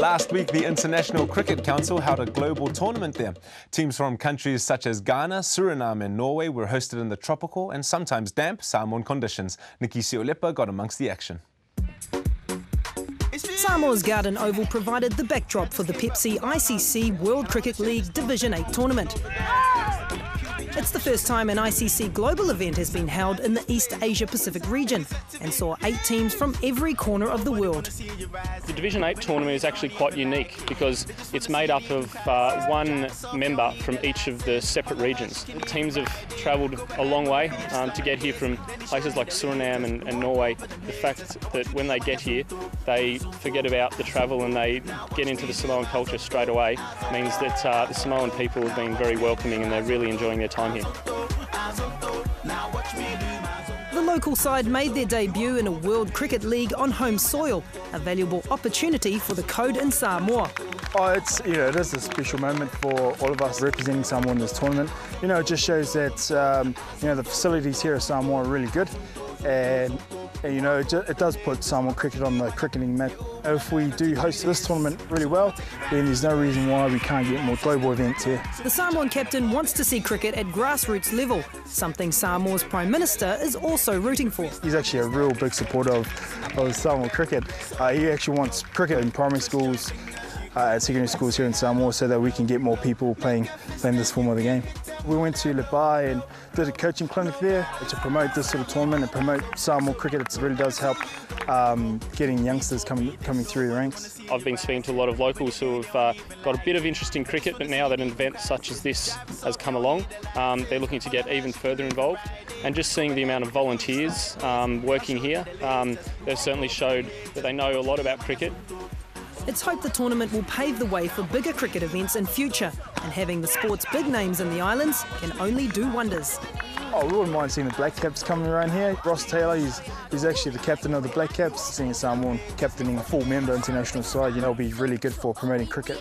Last week, the International Cricket Council held a global tournament there. Teams from countries such as Ghana, Suriname, and Norway were hosted in the tropical and sometimes damp Samoan conditions. Nikki Si'ulepa got amongst the action. Samoa's Garden Oval provided the backdrop for the Pepsi ICC World Cricket League Division 8 tournament. It's the first time an ICC global event has been held in the East Asia Pacific region and saw eight teams from every corner of the world. The Division 8 tournament is actually quite unique because it's made up of uh, one member from each of the separate regions. The teams have travelled a long way um, to get here from places like Suriname and, and Norway. The fact that when they get here, they forget about the travel and they get into the Samoan culture straight away means that uh, the Samoan people have been very welcoming and they're really enjoying their time time here. The local side made their debut in a World Cricket League on home soil, a valuable opportunity for the code in Samoa. Oh, it's you know it is a special moment for all of us representing Samoa in this tournament. You know, it just shows that um, you know the facilities here at Samoa are really good, and, and you know it, it, does put Samoa cricket on the cricketing map. If we do host this tournament really well, then there's no reason why we can't get more global events here. The Samoan captain wants to see cricket at grassroots level, something Samoa's Prime Minister is also rooting for. He's actually a real big supporter of, of Samoa cricket. Uh, he actually wants cricket in primary schools, uh, at secondary schools here in Samoa so that we can get more people playing, playing this form of the game. We went to Lebai and did a coaching clinic there to promote this sort of tournament and promote Samoa cricket. It really does help um, getting youngsters coming coming through the ranks. I've been speaking to a lot of locals who have uh, got a bit of interest in cricket, but now that an event such as this has come along, um, they're looking to get even further involved. And just seeing the amount of volunteers um, working here, um, they've certainly showed that they know a lot about cricket it's hoped the tournament will pave the way for bigger cricket events in future, and having the sport's big names in the islands can only do wonders. Oh, we wouldn't mind seeing the Black Caps coming around here. Ross Taylor, he's, he's actually the captain of the Black Caps. Seeing someone captaining a full member international side, you know, will be really good for promoting cricket.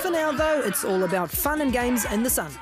For now, though, it's all about fun and games in the sun.